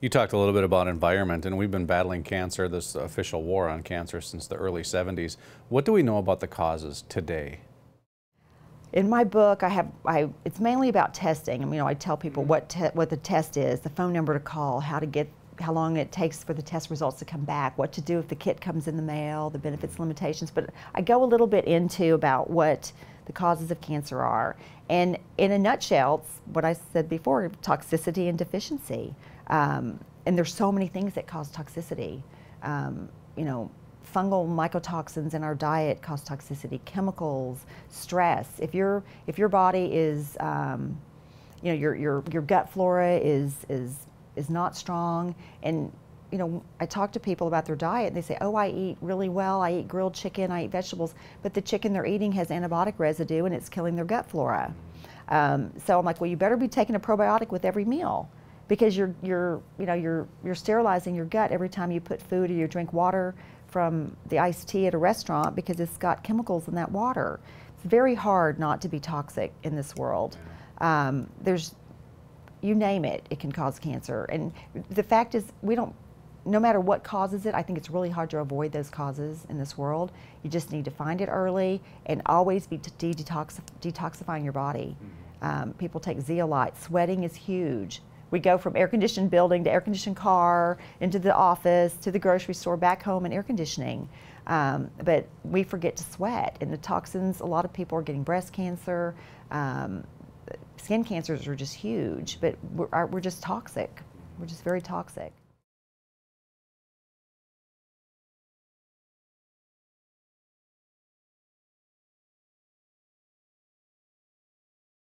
You talked a little bit about environment, and we've been battling cancer, this official war on cancer, since the early 70s. What do we know about the causes today? In my book, I have I, it's mainly about testing. I mean, you know, I tell people Mm-hmm. what what the test is, the phone number to call, how to get, how long it takes for the test results to come back, what to do if the kit comes in the mail, the benefits, limitations. But I go a little bit into about what the causes of cancer are, and in a nutshell, it's what I said before: toxicity and deficiency. Um, and there's so many things that cause toxicity. Um, you know, fungal mycotoxins in our diet cause toxicity. Chemicals, stress. If your if your body is, um, you know, your your your gut flora is is is not strong, and you know, I talk to people about their diet, and they say, "Oh, I eat really well. I eat grilled chicken. I eat vegetables, but the chicken they're eating has antibiotic residue, and it's killing their gut flora." Um, so I'm like, "Well, you better be taking a probiotic with every meal." because you're you're you know you're you're sterilizing your gut every time you put food or you drink water from the iced tea at a restaurant because it's got chemicals in that water. It's very hard not to be toxic in this world. Um, there's you name it, it can cause cancer, and the fact is we don't. No matter what causes it, I think it's really hard to avoid those causes in this world. You just need to find it early and always be de- detox- detoxifying your body. Um, people take zeolite. Sweating is huge. We go from air conditioned building to air conditioned car, into the office, to the grocery store, back home, and air conditioning. Um, but we forget to sweat, and the toxins. A lot of people are getting breast cancer. Um, skin cancers are just huge, but we're, are- we're just toxic. We're just very toxic.